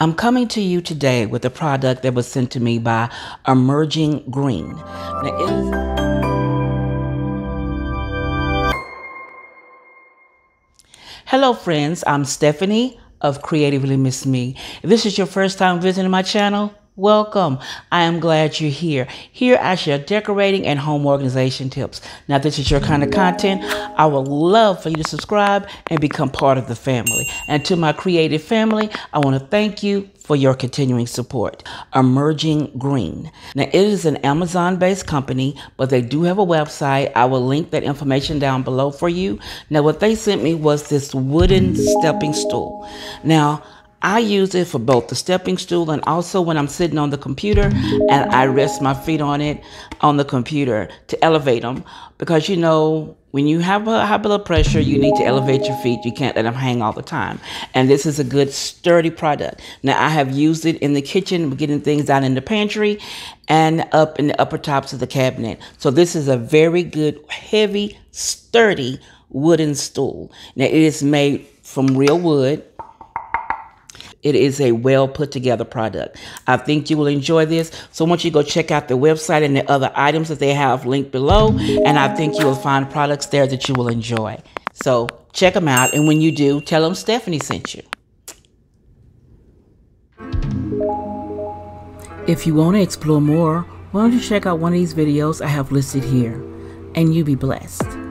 I'm coming to you today with a product that was sent to me by Emerging Green. Now, Hello, friends. I'm Stephanie of Creatively Miss Me. If this is your first time visiting my channel, Welcome. I am glad you're here. Here I share decorating and home organization tips. Now, this is your kind of content, I would love for you to subscribe and become part of the family. And to my creative family, I want to thank you for your continuing support. Emerging Green. Now, it is an Amazon based company, but they do have a website. I will link that information down below for you. Now, what they sent me was this wooden stepping stool. Now, I use it for both the stepping stool and also when I'm sitting on the computer and I rest my feet on it on the computer to elevate them because you know when you have a high blood pressure you need to elevate your feet. You can't let them hang all the time. And this is a good sturdy product. Now I have used it in the kitchen getting things down in the pantry and up in the upper tops of the cabinet. So this is a very good heavy sturdy wooden stool. Now it is made from real wood it is a well put together product. I think you will enjoy this. So want you go check out the website and the other items that they have linked below. And I think you will find products there that you will enjoy. So check them out. And when you do, tell them Stephanie sent you. If you want to explore more, why don't you check out one of these videos I have listed here. And you be blessed.